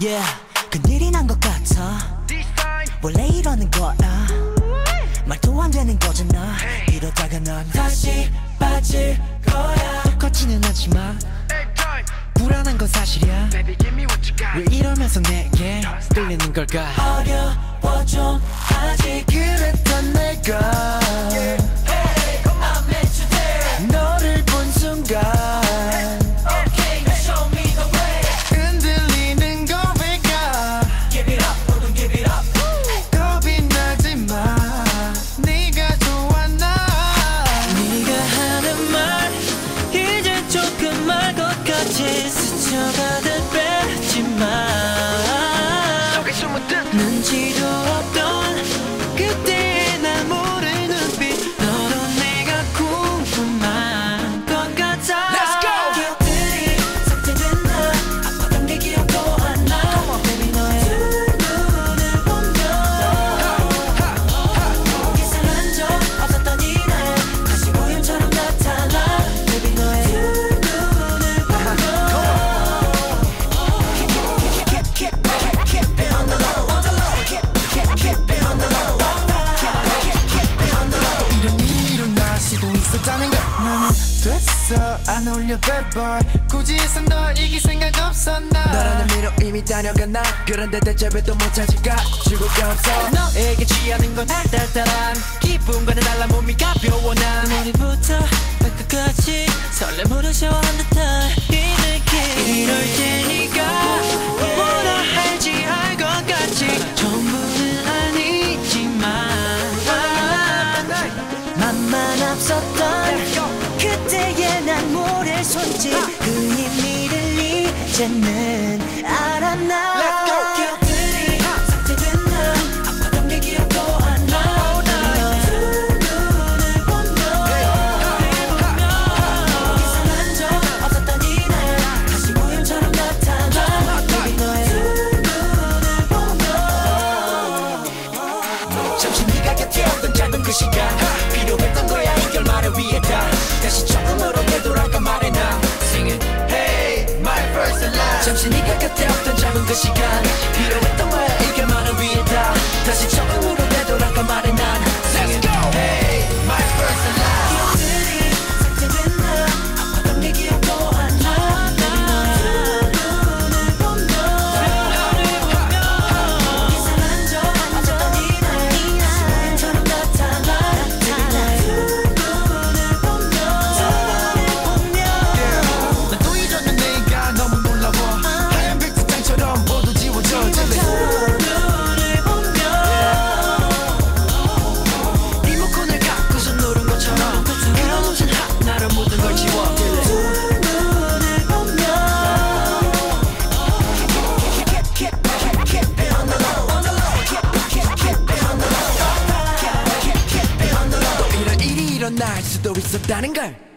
Yeah 큰일이 난 것 같아. 원래 이러는 거야. 말도 안 되는 거잖아 이러다가 넌 다시 빠질 거야. 똑같지는 않지만 불안한 건 사실이야. 왜 이러면서 내게 끌리는 걸까? 어려워 좀 아직 그랬던 내가 것 같이 스쳐가듯 뺐지만 눈치도 없던 됐어. 안 어울려 bad boy. 굳이 해서 널 이길 생각 없었나. 너라는 미로 이미 다녀갔나. 그런데 대체 왜 또 못 찾을까? 죽을 게 없어. 너에게 취하는 건 달달한 기쁨과는 달라 몸이 가벼워 난. 머리부터 발끝까지 설렘으로 샤워한 듯한 이 느낌. 이럴 테 럼 나타나. Baby 너의 두 눈을 보면 잠시 네가 곁에 없던 짧은 그 시간 잠시 네가 곁에 없던 짧은 그 시간 날 수도 있었다는 걸